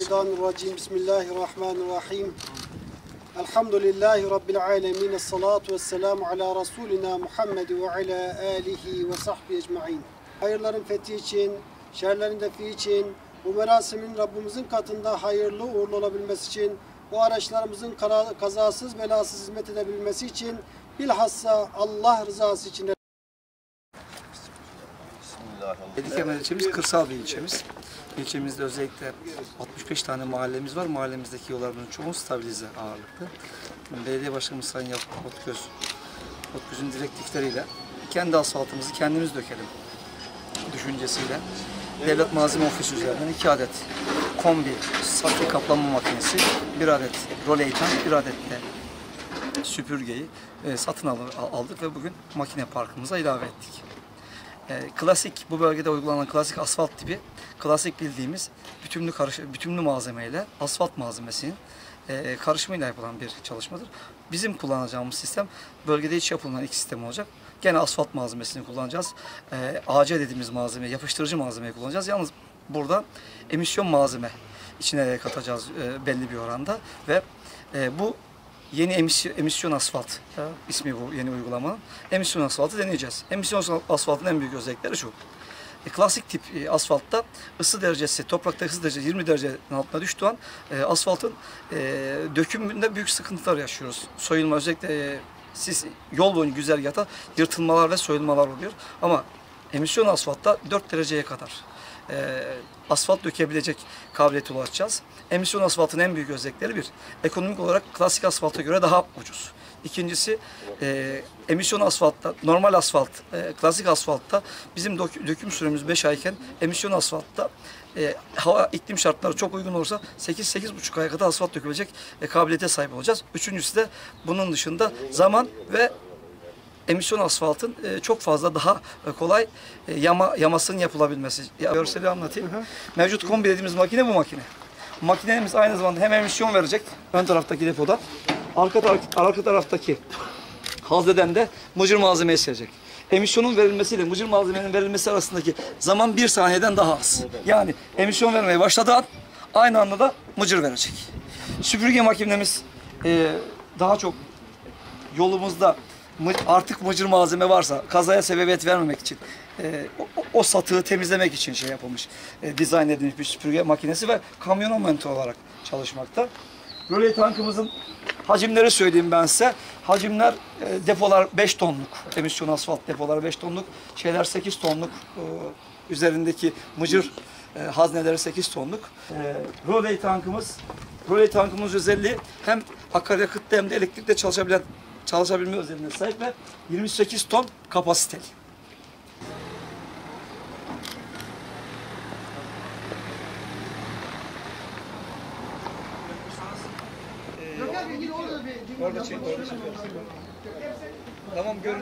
Bismillahirrahmanirrahim. Bismillahirrahmanirrahim. Elhamdülillahi Rabbil alemin. Esselatu vesselamu ala Resulina Muhammed ve ala alihi ve sahbihi ecmain. Hayırların fethi için, şerlerin defi için, bu merasimin Rabbimizin katında hayırlı uğurlu olabilmesi için, bu araçlarımızın kazasız belasız hizmet edebilmesi için, bilhassa Allah rızası için Edikemen ilçemiz kırsal bir ilçemiz. İlçemizde özellikle 65 tane mahallemiz var. Mahallemizdeki yolların çoğu stabilize ağırlıklı. Belediye Başkanımız Sayın Yakup Otgöz, Otgöz'ün direktifleriyle kendi asfaltımızı kendimiz dökelim düşüncesiyle Devlet Malzeme Ofisi üzerinden iki adet kombi saklı kaplama makinesi, bir adet roleytan, bir adet de süpürgeyi e, satın al- aldık ve bugün makine parkımıza ilave ettik. E, klasik bu bölgede uygulanan klasik asfalt tipi klasik bildiğimiz bütünlü karış bütünlü malzemeyle asfalt malzemesinin e, karışımıyla yapılan bir çalışmadır. Bizim kullanacağımız sistem bölgede hiç yapılmayan iki sistem olacak. Gene asfalt malzemesini kullanacağız. E, AC dediğimiz malzeme, yapıştırıcı malzemeyi kullanacağız. Yalnız burada emisyon malzeme içine katacağız e, belli bir oranda ve e, bu yeni emisyon, emisyon asfalt e, ismi bu yeni uygulamanın. Emisyon asfaltı deneyeceğiz. Emisyon asfaltın en büyük özellikleri şu. E, klasik tip e, asfaltta ısı derecesi, toprakta ısı derecesi 20 derecenin altına düştüğü an e, asfaltın e, dökümünde büyük sıkıntılar yaşıyoruz. Soyulma özellikle e, siz yol boyu güzergahta yırtılmalar ve soyulmalar oluyor. Ama emisyon asfaltta 4 dereceye kadar e, asfalt dökebilecek kabiliyete ulaşacağız. Emisyon asfaltın en büyük özellikleri bir, ekonomik olarak klasik asfalta göre daha ucuz. İkincisi e, emisyon asfaltta, normal asfalt, e, klasik asfaltta bizim dök- döküm süremiz 5 ayken emisyon asfaltta e, hava iklim şartları çok uygun olursa 8-8,5 aya kadar asfalt dökülecek e, kabiliyete sahip olacağız. Üçüncüsü de bunun dışında zaman ve emisyon asfaltın e, çok fazla daha e, kolay e, yama yamasının yapılabilmesi. Ya, görseli anlatayım. Mevcut kombi dediğimiz makine bu makine. Makinemiz aynı zamanda hem emisyon verecek ön taraftaki depoda, arka, taraf, arka taraftaki hazneden de mıcır malzemeyi silecek. Emisyonun verilmesiyle mıcır malzemenin verilmesi arasındaki zaman bir saniyeden daha az. Yani emisyon vermeye başladığı an aynı anda da mıcır verecek. Süpürge makinemiz e, daha çok yolumuzda artık mıcır malzeme varsa kazaya sebebiyet vermemek için e, o, o satığı temizlemek için şey yapılmış, e, dizayn edilmiş bir süpürge makinesi ve kamyona monte olarak çalışmakta. Böyle tankımızın hacimleri söyleyeyim ben size. Hacimler e, depolar 5 tonluk, emisyon asfalt depoları 5 tonluk, şeyler 8 tonluk, e, üzerindeki mıcır e, hazneleri 8 tonluk. E, Roley tankımız, Roley tankımız özelliği hem akaryakıtta hem de elektrikle çalışabilen çalışabilme özelliğine sahip ve 28 ton kapasiteli. Orada çek, orada çek. Tamam görün.